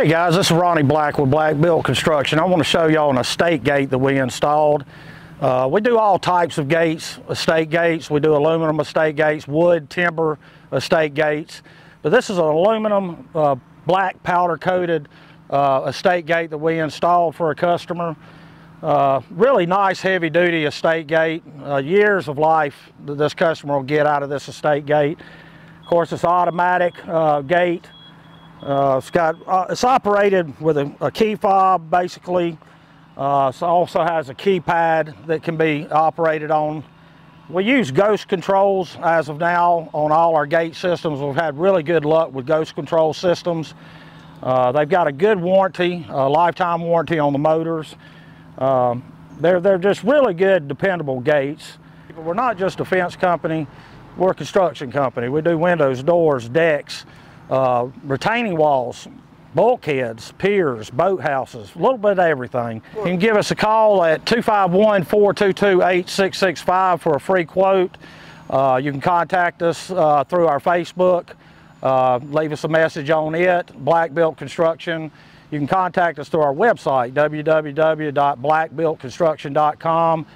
Hey guys, this is Ronnie Black with Black Built Construction. I want to show y'all an estate gate that we installed. Uh, we do all types of gates, estate gates. We do aluminum estate gates, wood, timber estate gates. But this is an aluminum uh, black powder coated uh, estate gate that we installed for a customer. Uh, really nice heavy duty estate gate. Uh, years of life that this customer will get out of this estate gate. Of course, it's automatic uh, gate. Uh, it's got uh, it's operated with a, a key fob basically. Uh, it also has a keypad that can be operated on. We use ghost controls as of now on all our gate systems. We've had really good luck with ghost control systems. Uh, they've got a good warranty, a lifetime warranty on the motors. Um, they're, they're just really good, dependable gates. We're not just a fence company, we're a construction company. We do windows, doors, decks, uh, retaining walls, bulkheads, piers, boathouses, a little bit of everything. You can give us a call at 251-422-8665 for a free quote. Uh, you can contact us uh, through our Facebook, uh, leave us a message on it, Black Built Construction. You can contact us through our website, www.blackbuiltconstruction.com.